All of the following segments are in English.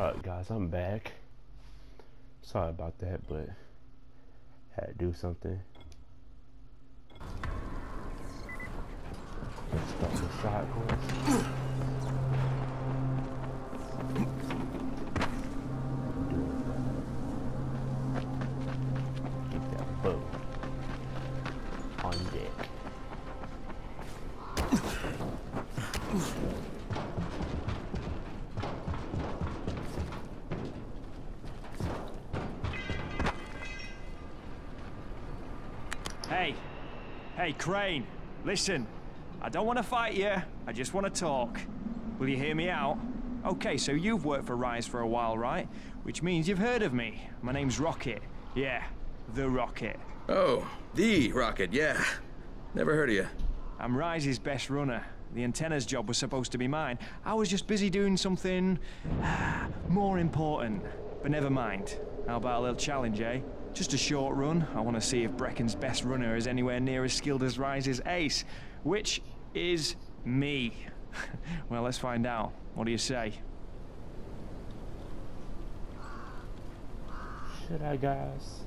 Alright guys, I'm back. Sorry about that, but had to do something. Let's the quest. Hey, Crane, listen. I don't want to fight you. I just want to talk. Will you hear me out? Okay, so you've worked for Rais for a while, right? Which means you've heard of me. My name's Rocket. Yeah, the Rocket. Oh, the Rocket, yeah. Never heard of you. I'm Rais's best runner. The antennas job was supposed to be mine. I was just busy doing something more important. But never mind. How about a little challenge, eh? Just a short run. I want to see if Brecken's best runner is anywhere near as skilled as Rais's ace, which is me. well, let's find out. What do you say? Should I guys?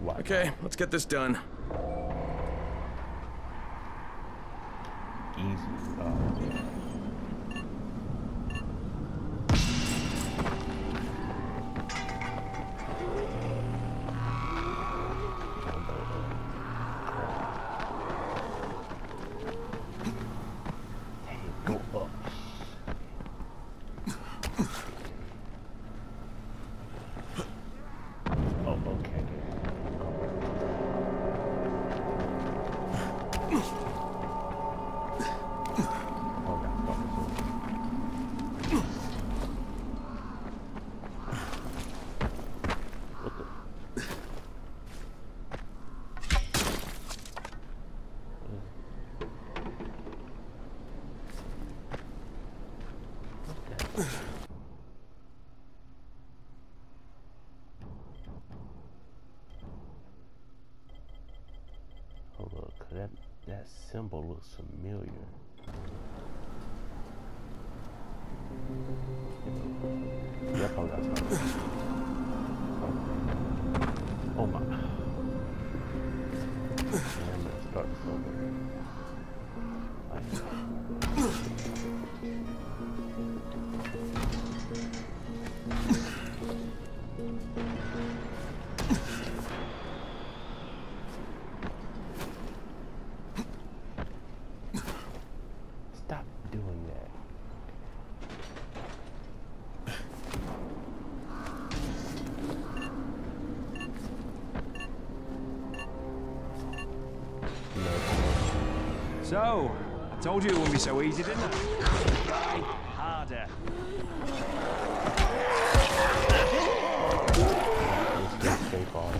Why Okay, let's get this done. not? Easy. Oh, symbol looks familiar. Yep, So, I told you it wouldn't be so easy, didn't I? Try harder. Let's just escape all that.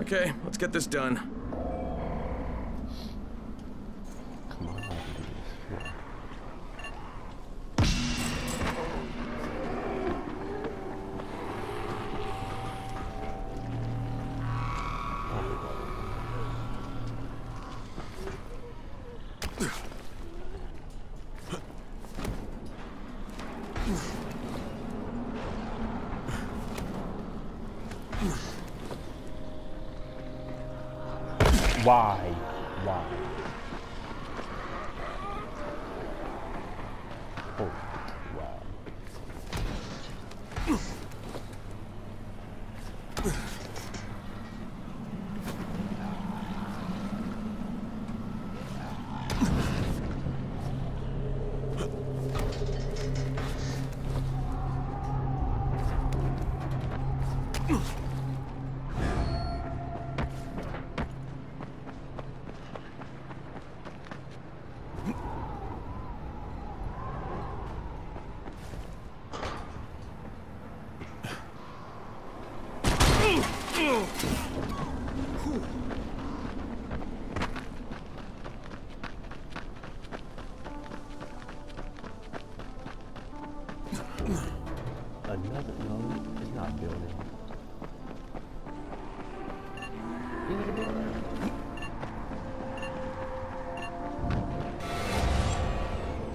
Okay, let's get this done. Why?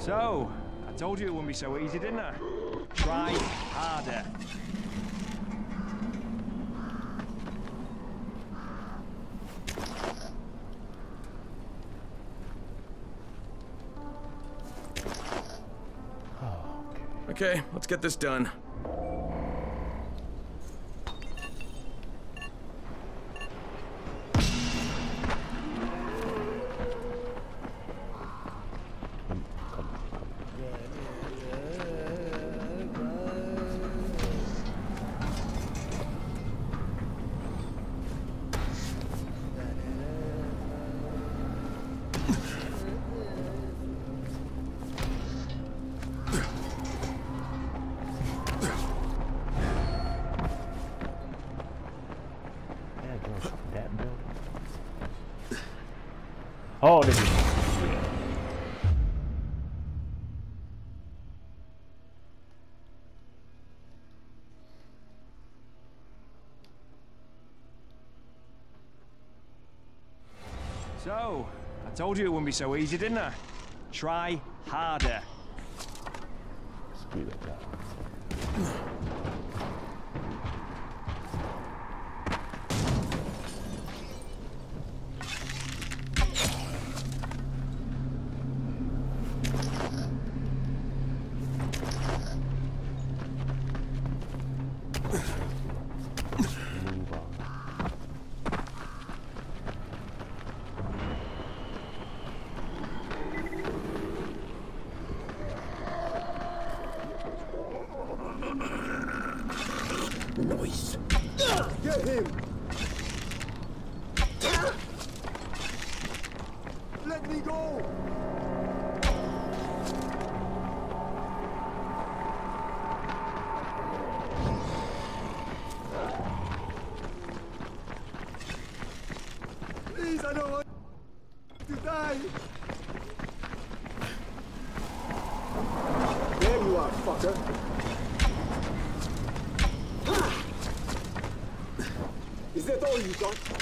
So, I told you it wouldn't be so easy, didn't I? Try harder. Okay, let's get this done. Told you it wouldn't be so easy, didn't I? Try harder. That Get him! Let me go! That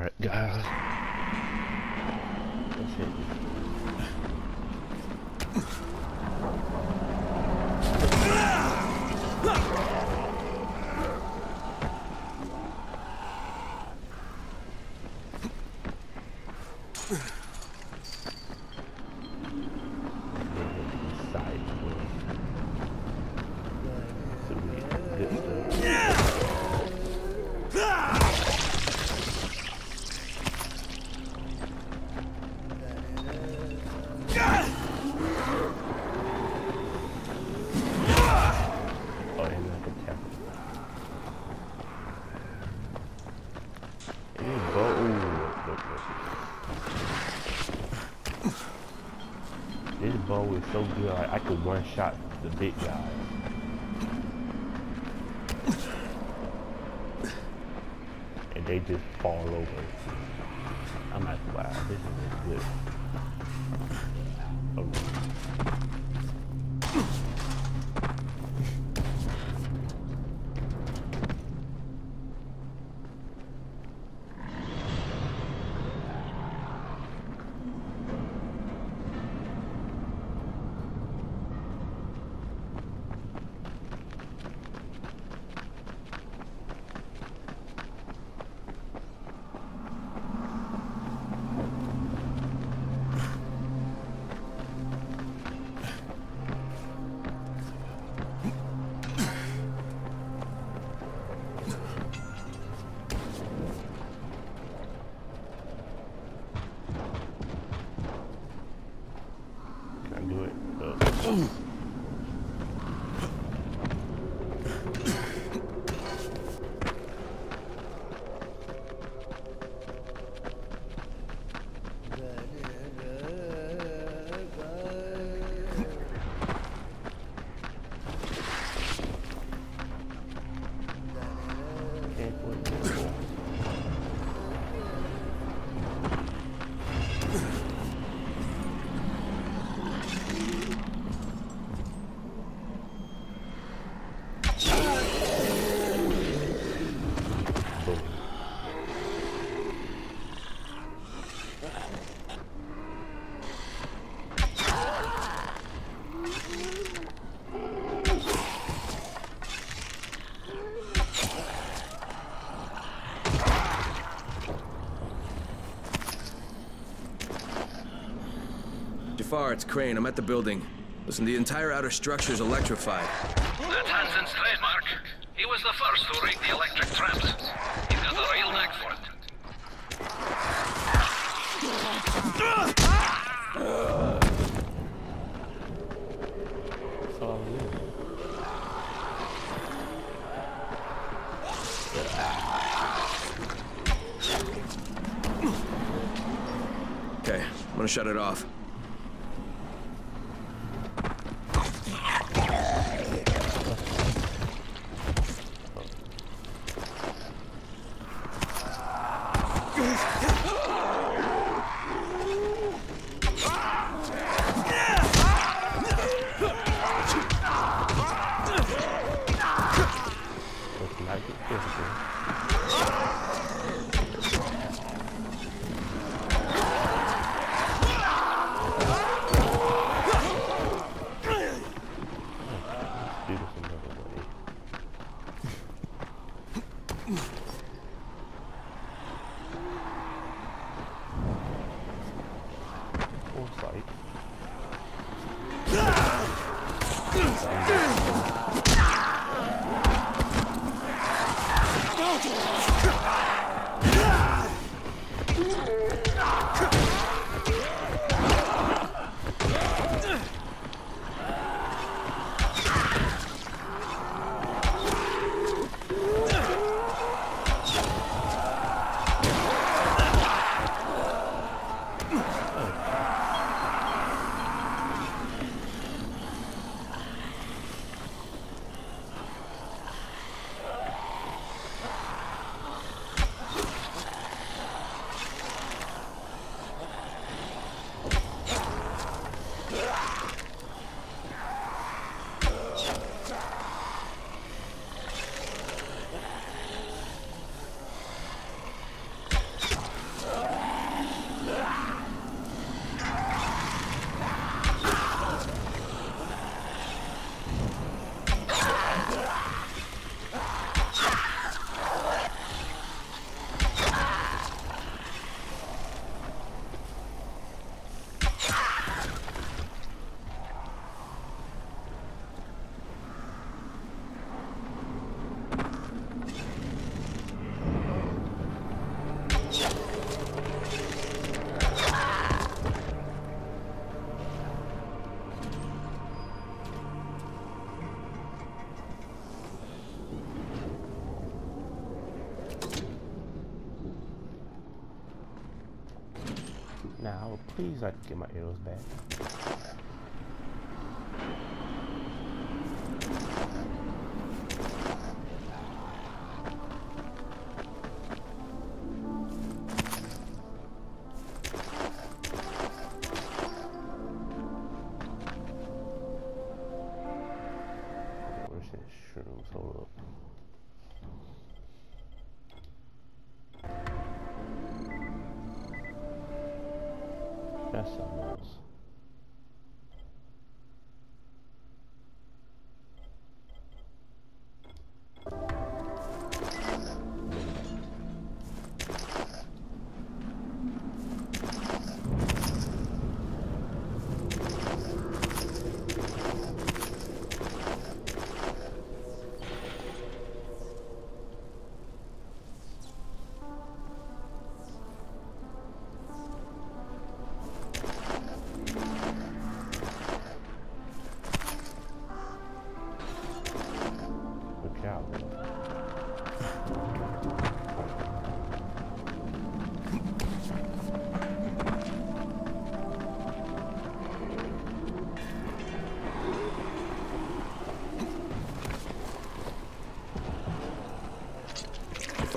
Alright, guys. Let's so good, like, I could one shot the big guys. And they just fall over. I'm like, wow, this is good. Jafar, it's Crane. I'm at the building. Listen, the entire outer structure is electrified. That's Hansen's trademark. He was the first to rig the electric tramps. He's got a real knack for it. Okay, I'm gonna shut it off. fight. Sounds please like to get my arrows back. That's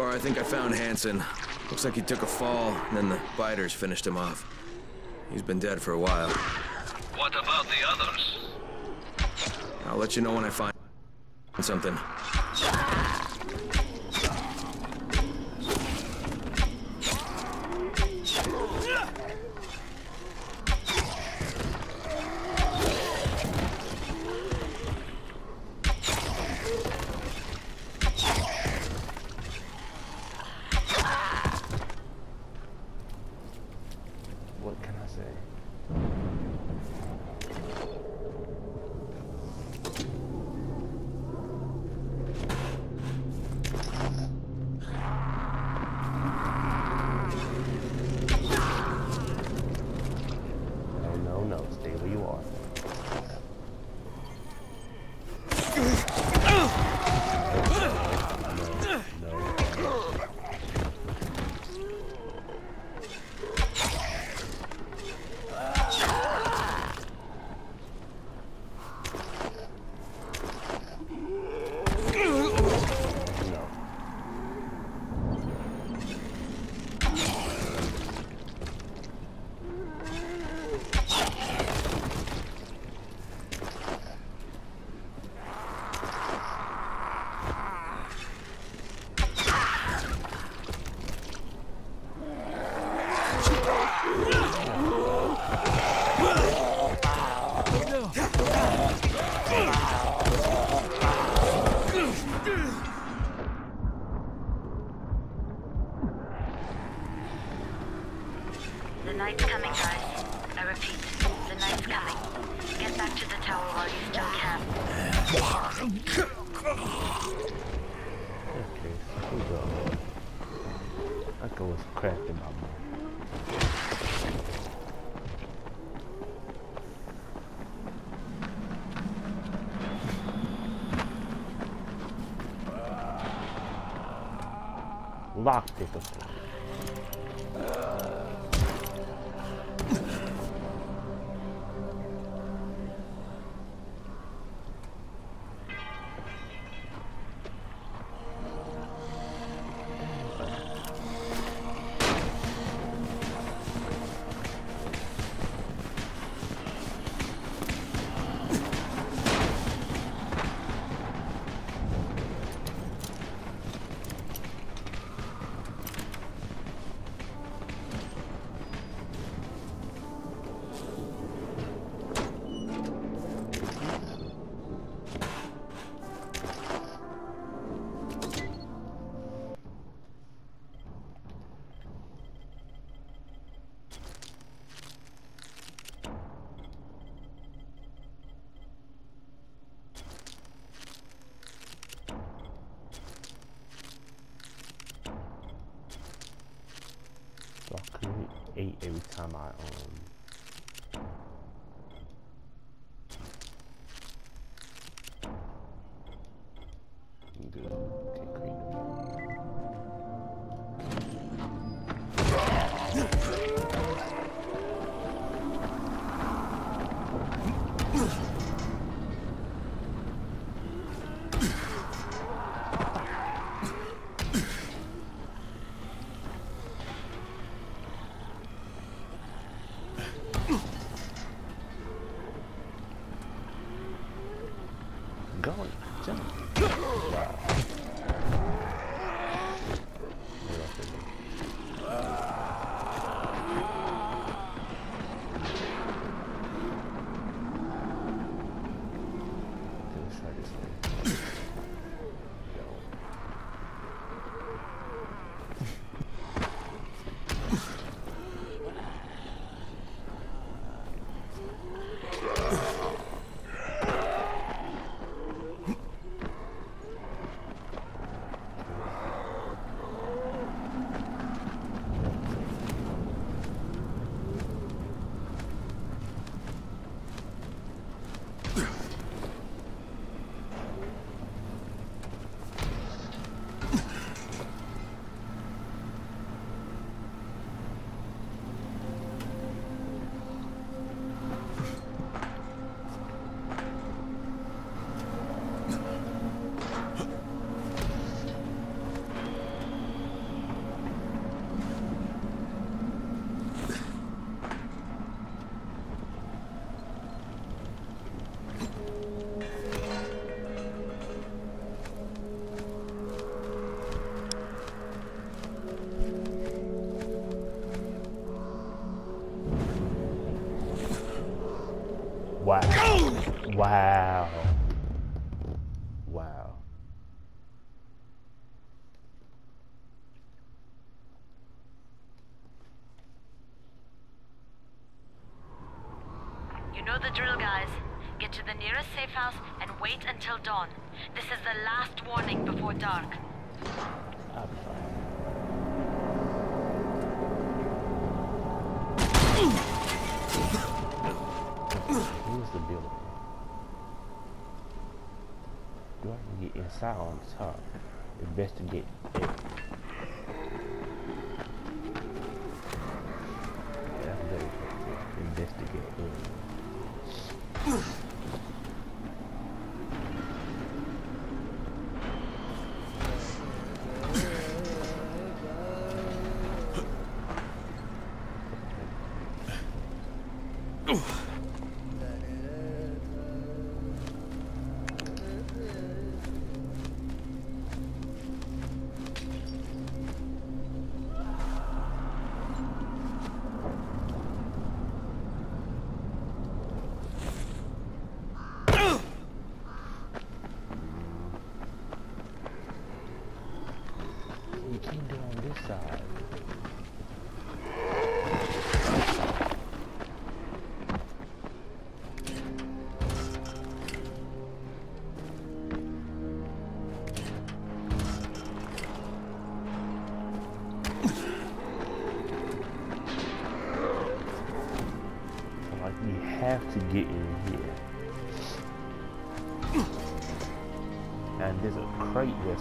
far, I think I found Hansen. Looks like he took a fall, and then the biters finished him off. He's been dead for a while. What about the others? I'll let you know when I find something. What Locked it. So Wow. Wow. You know the drill, guys. Get to the nearest safe house and wait until dawn. This is the last Investigate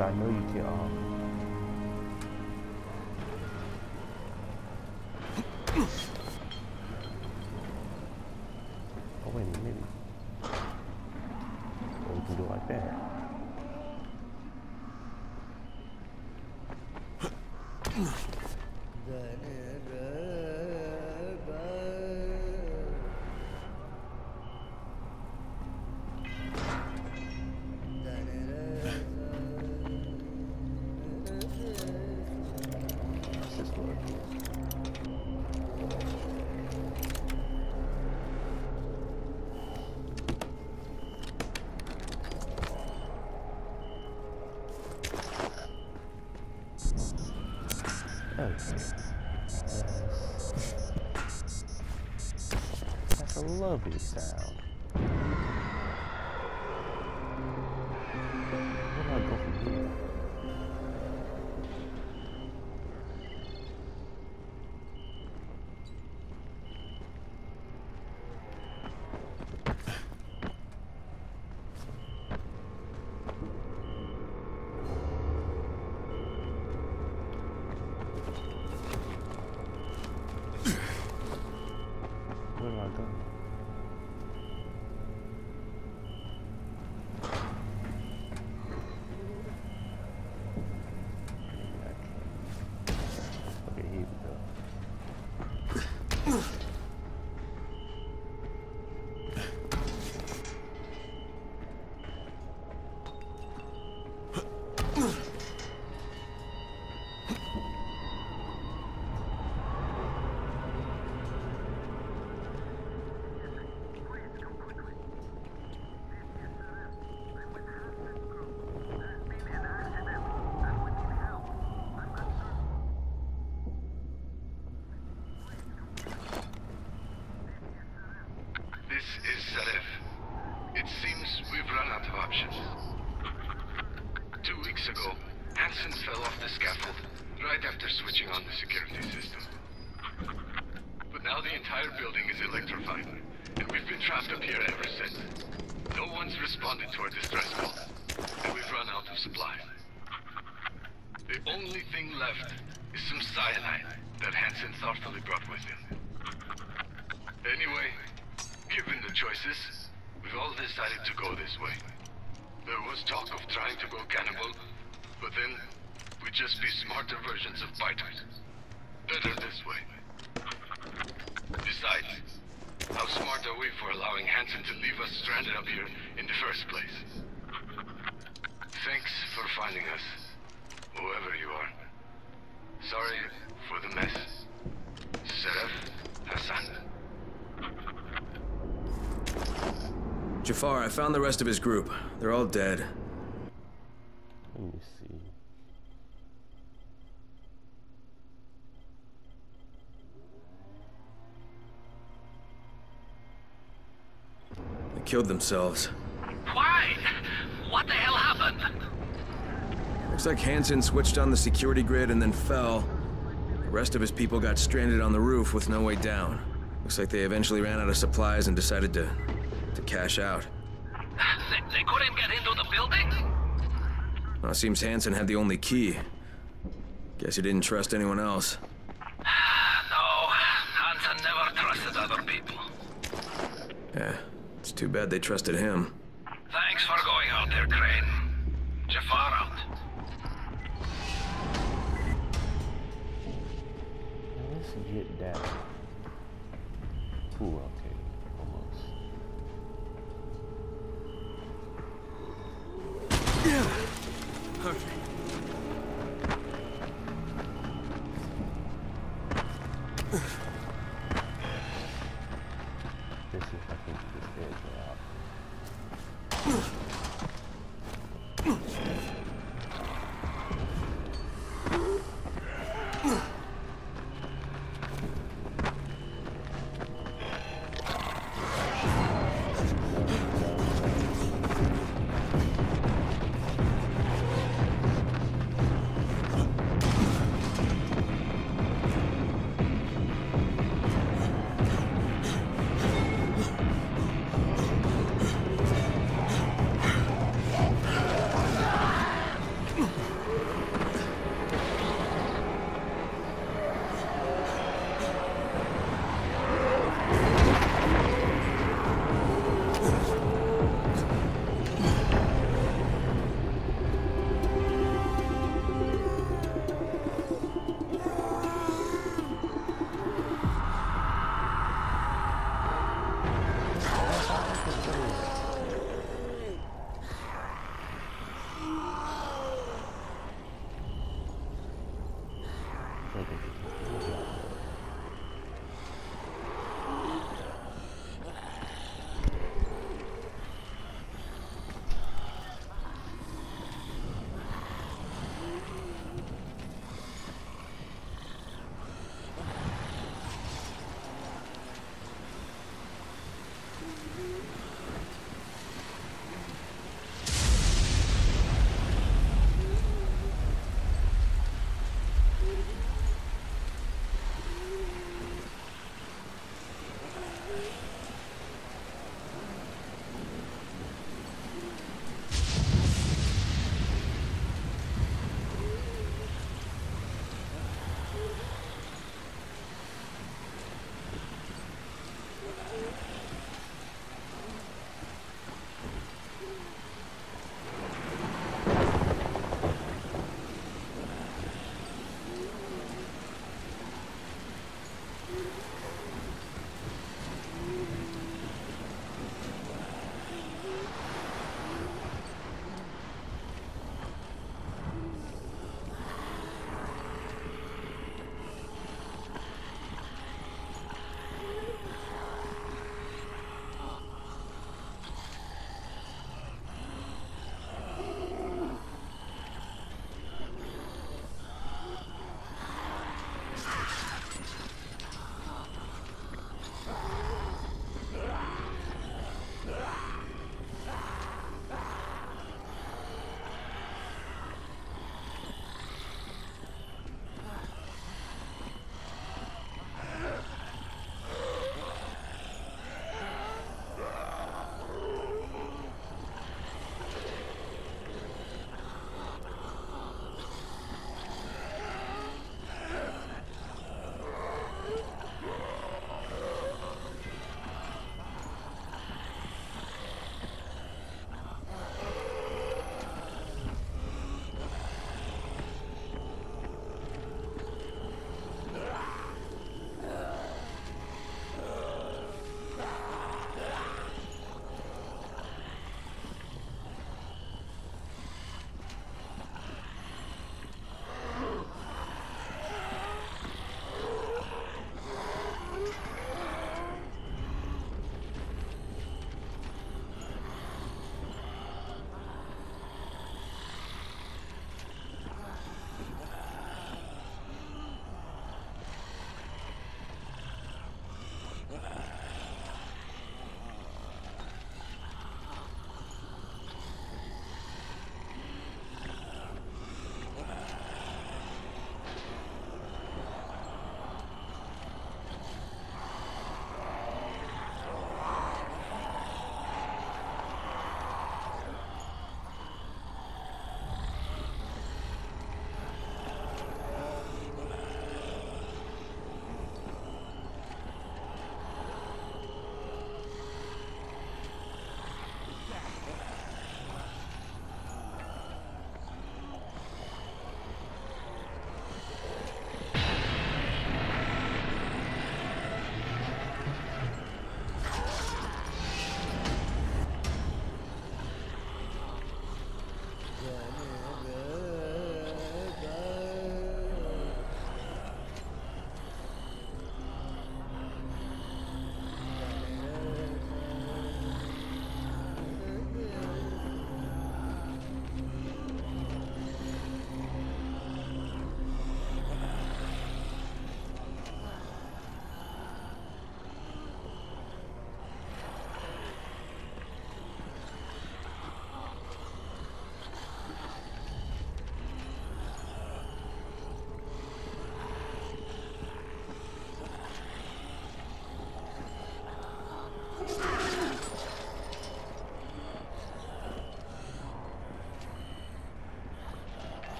I know you can um that's a lovely was talk of trying to go cannibal, but then we'd just be smarter versions of biters. Better this way. Besides, how smart are we for allowing Hansen to leave us stranded up here in the first place? Thanks for finding us, whoever you are. Sorry for the mess. Seraph Hassan. Jafar, I found the rest of his group. They're all dead. Let me see. They killed themselves. Why? What the hell happened? Looks like Hansen switched on the security grid and then fell. The rest of his people got stranded on the roof with no way down. Looks like they eventually ran out of supplies and decided to... cash out. They, they couldn't get into the building? Well, it seems Hansen had the only key. Guess he didn't trust anyone else. No, Hansen never trusted other people. Yeah, it's too bad they trusted him.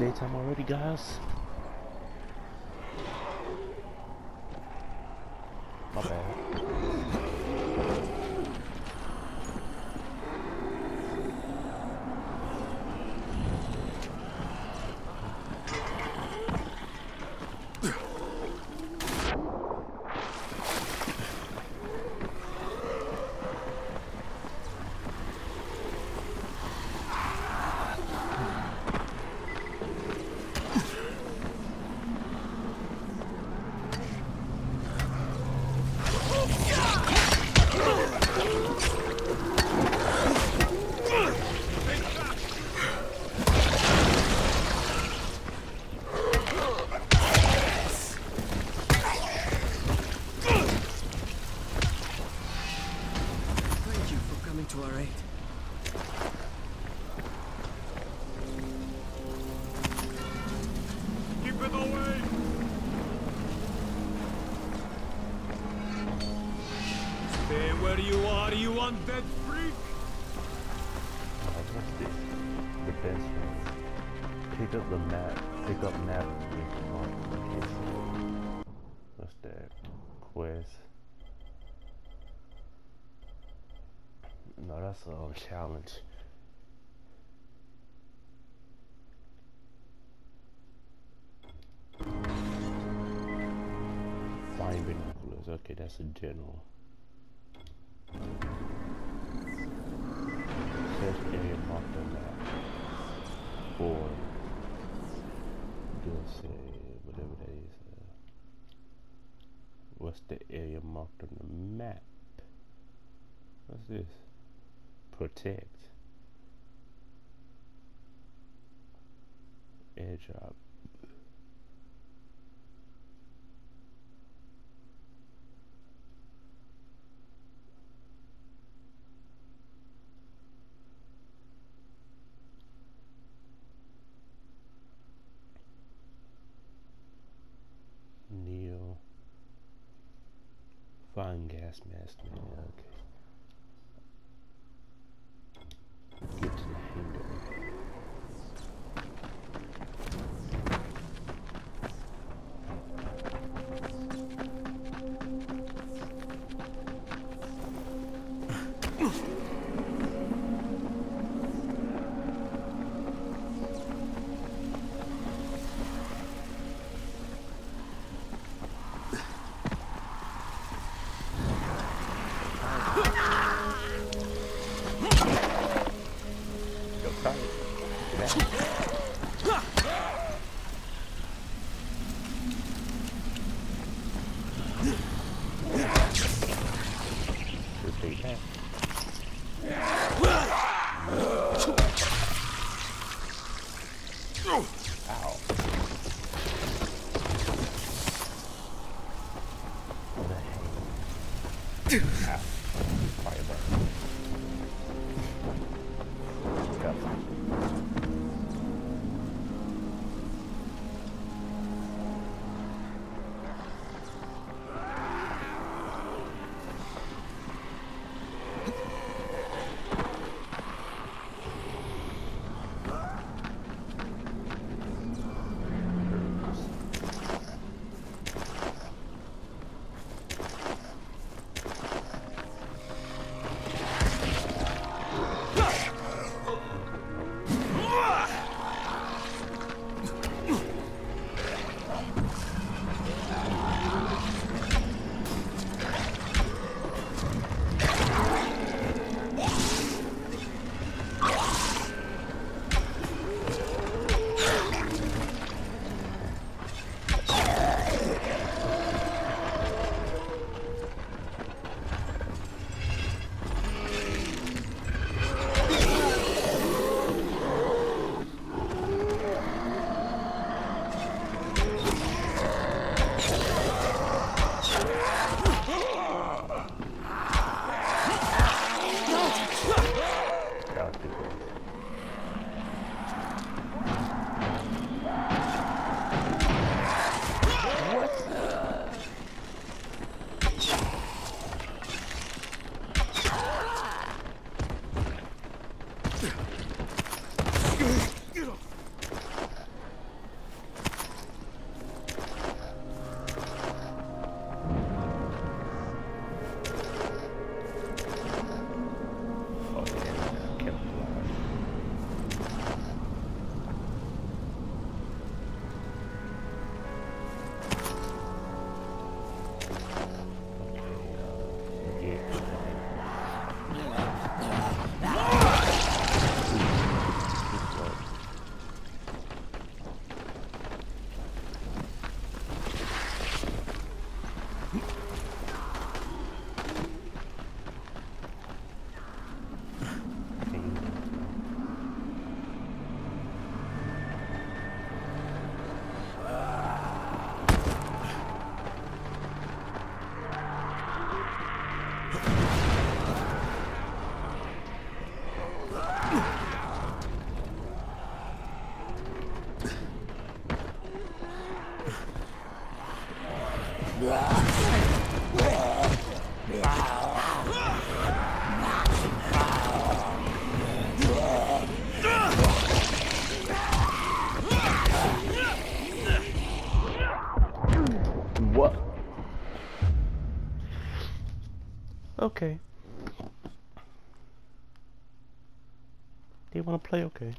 Daytime already, guys. Undead freak! What's this? The best one. Pick up the map. Pick up map with mark location. What's that? Quest. No, that's a challenge. Find binoculars. Okay, that's a general. Search area marked on map. For just say whatever that is. Uh, what's the area marked on the map? What's this? Protect. Airdrop. Neil. Find gas mask man. Okay. Okay.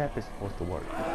Trap is supposed to work.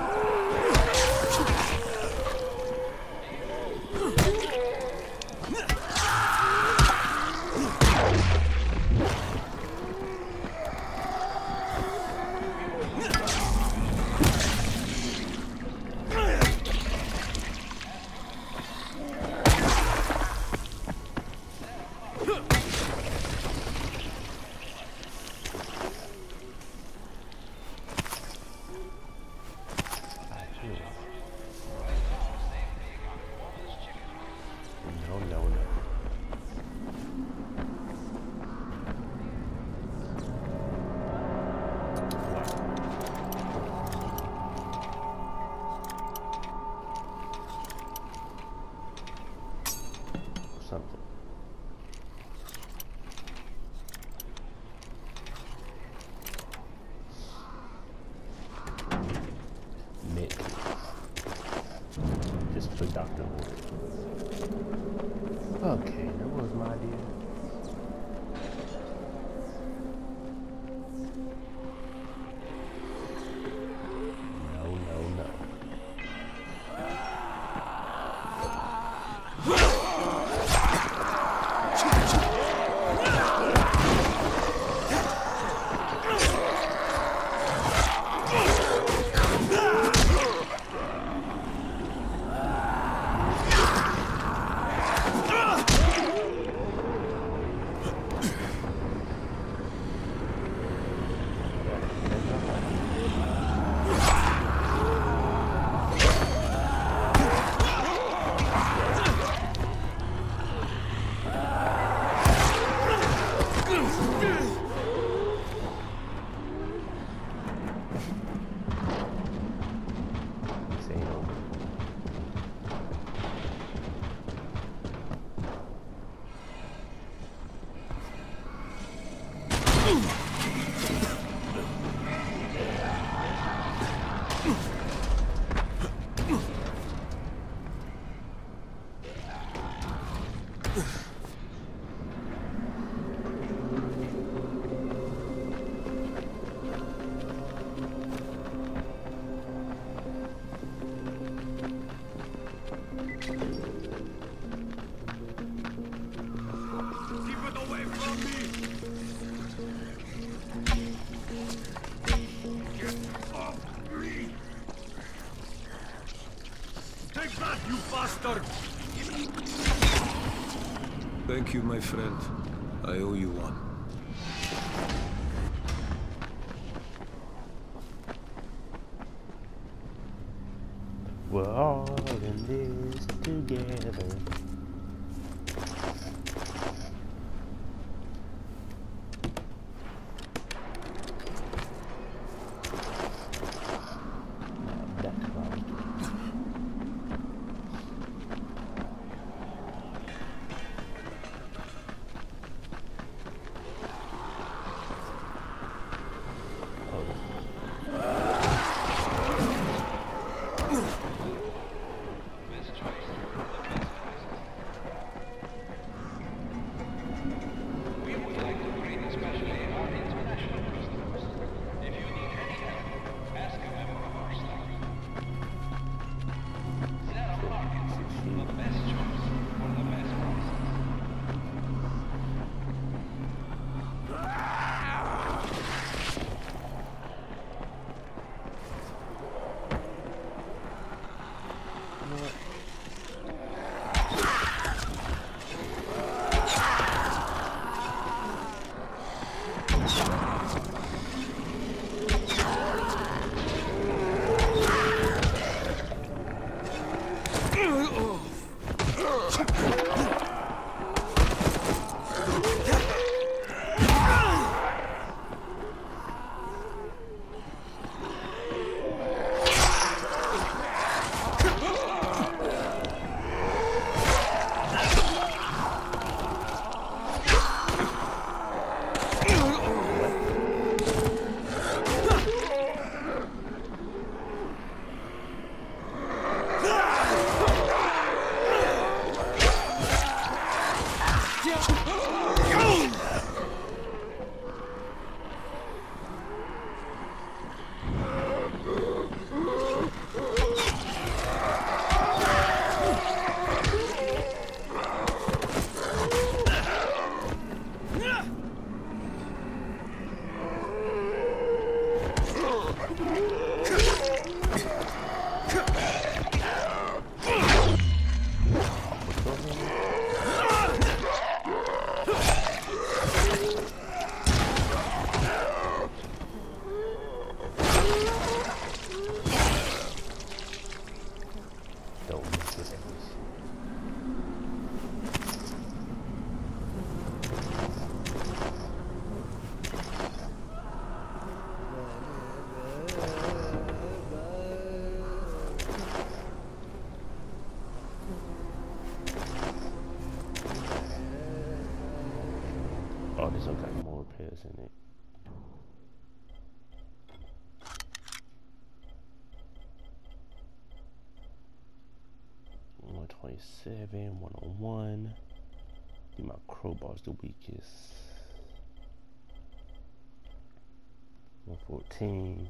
Thank you, my friend. I owe you one. Seven, one oh one. My crowbar's the weakest. One fourteen.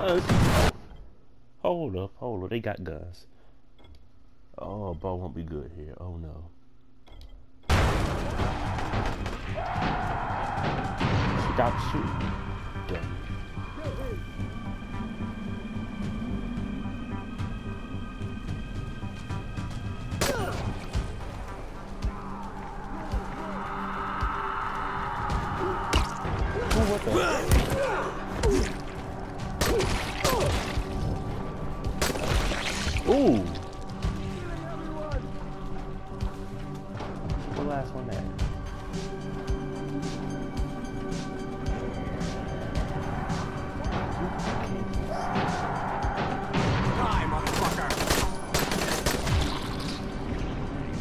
Guns. Hold up, hold up. They got guns. Oh, bro won't be good here. Oh no. Stop shooting.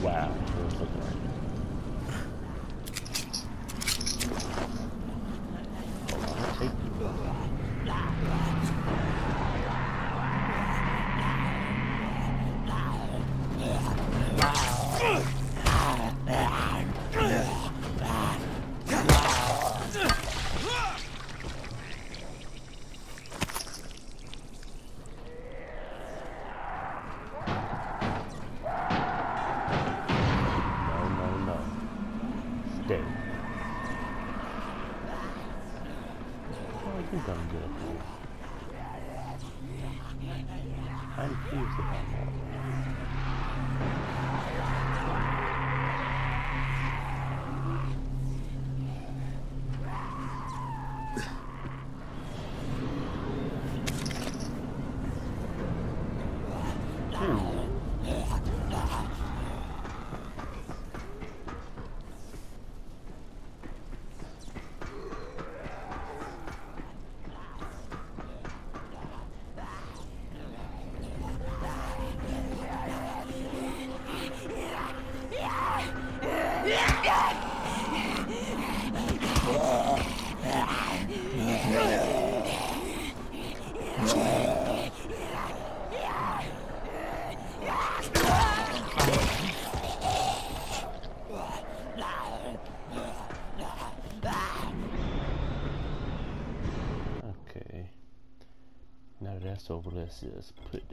wow. That's let's put